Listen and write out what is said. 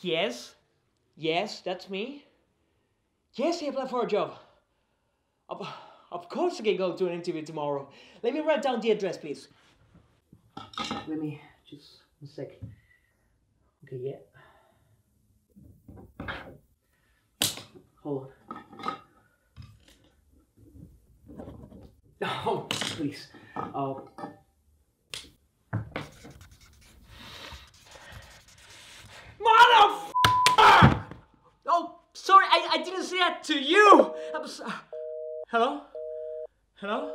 Yes? Yes, that's me. Yes, I applied for a job. Of, of course I can go to an interview tomorrow. Let me write down the address, please. Let me just one sec. Okay, yeah. Hold on. Oh, please. Oh. yet to you. I'm. Uh, hello? Hello?